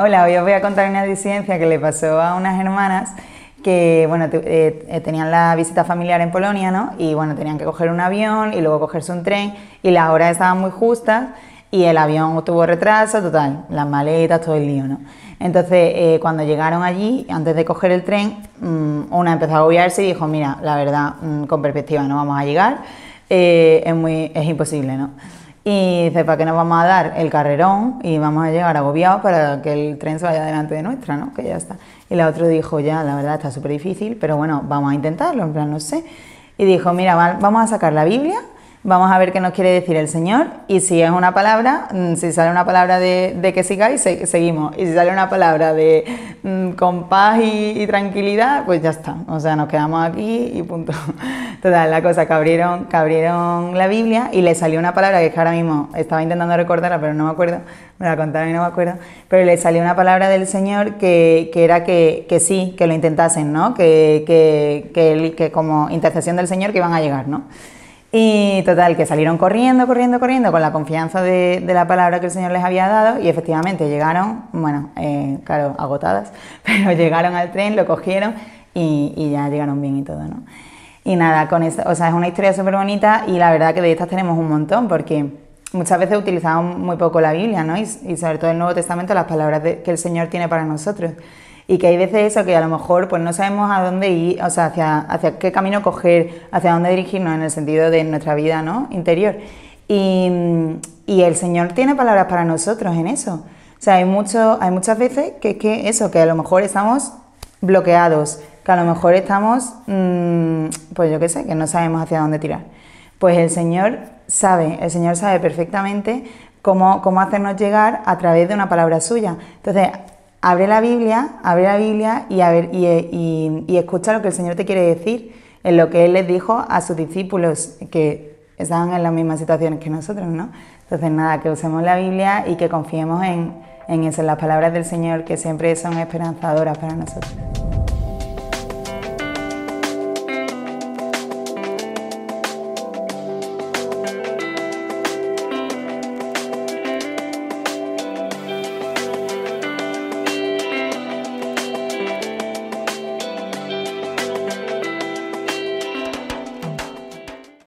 Hola, hoy os voy a contar una disidencia que le pasó a unas hermanas que, bueno, eh, eh, tenían la visita familiar en Polonia, ¿no? Y, bueno, tenían que coger un avión y luego cogerse un tren y las horas estaban muy justas y el avión tuvo retraso, total, las maletas, todo el lío, ¿no? Entonces, eh, cuando llegaron allí, antes de coger el tren, mm, una empezó a agobiarse y dijo, mira, la verdad, mm, con perspectiva no vamos a llegar, es, muy, es imposible, ¿no? Y dice, ¿para qué nos vamos a dar el carrerón y vamos a llegar agobiados para que el tren se vaya delante de nuestra, ¿no? Que ya está. Y la otra dijo, ya, la verdad está súper difícil, pero bueno, vamos a intentarlo, en plan, no sé. Y dijo, mira, vamos a sacar la Biblia Vamos a ver qué nos quiere decir el Señor y si es una palabra, mm, si sale una palabra de, que sigáis, seguimos. Y si sale una palabra de con paz y, tranquilidad, pues ya está. O sea, nos quedamos aquí y punto. Total, la cosa que abrieron, que abrieron la Biblia y le salió una palabra que que ahora mismo estaba intentando recordarla, pero no me acuerdo. Me la contaron y no me acuerdo. Pero le salió una palabra del Señor que, era que, sí, que lo intentasen, ¿no? Que, que, que como intercesión del Señor que iban a llegar, ¿no? Y total, que salieron corriendo, corriendo, corriendo con la confianza de, la palabra que el Señor les había dado y efectivamente llegaron, bueno, eh, claro, agotadas, pero llegaron al tren, lo cogieron y, ya llegaron bien y todo, ¿no? Y nada, con esto, o sea, es una historia súper bonita y la verdad que de estas tenemos un montón porque muchas veces utilizamos muy poco la Biblia, ¿no? Y, y sobre todo el Nuevo Testamento, las palabras que el Señor tiene para nosotros y que hay veces eso que a lo mejor pues no sabemos a dónde ir, o sea, hacia, hacia qué camino coger, hacia dónde dirigirnos en el sentido de nuestra vida ¿no? interior. Y, y el Señor tiene palabras para nosotros en eso. O sea, hay, mucho, hay muchas veces que, que eso, que a lo mejor estamos bloqueados, que a lo mejor estamos, mm, pues yo qué sé, que no sabemos hacia dónde tirar. Pues el Señor sabe, el Señor sabe perfectamente cómo, cómo hacernos llegar a través de una palabra suya. Entonces, abre la Biblia, abre la Biblia y, a ver, y, escucha lo que el Señor te quiere decir en lo que Él les dijo a sus discípulos que estaban en las mismas situaciones que nosotros, ¿no? Entonces, nada, que usemos la Biblia y que confiemos en, en en las palabras del Señor que siempre son esperanzadoras para nosotros.